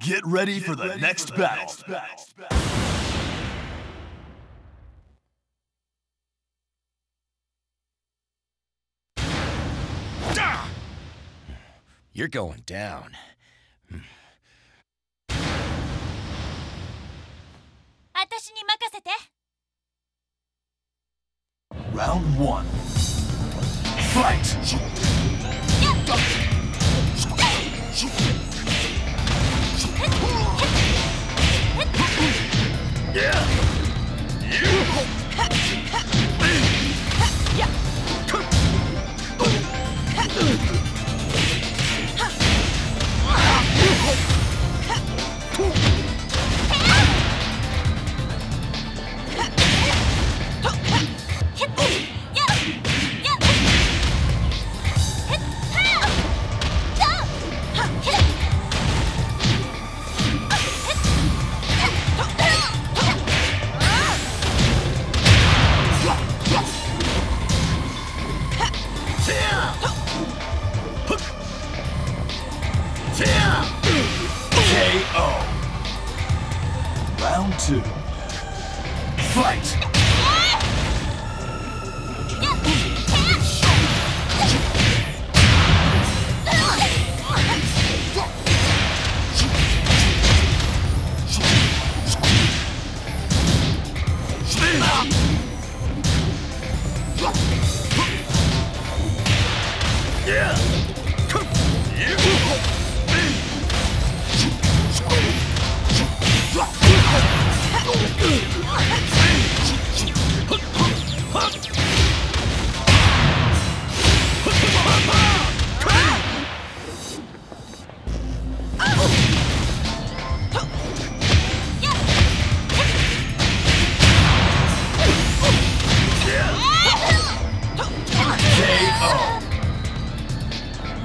Get ready Get for the, ready next, for the battle. next battle. You're going down. Round one. Fight! Round two. Fight!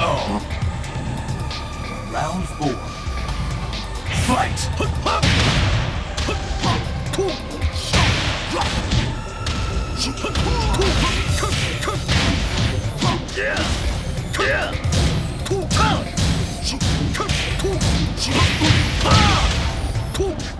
Oh. Round four. Fight! Yeah! Yeah! Ah!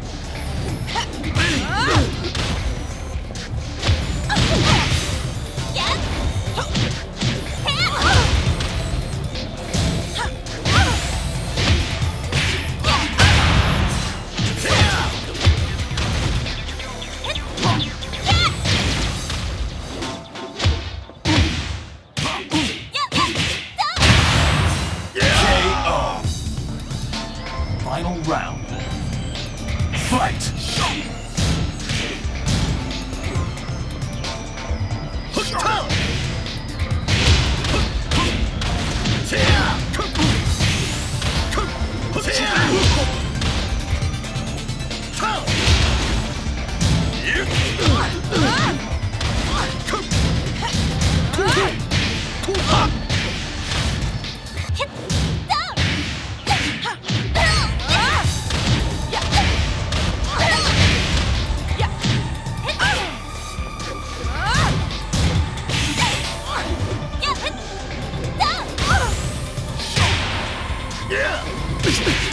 fight! Peace, peace.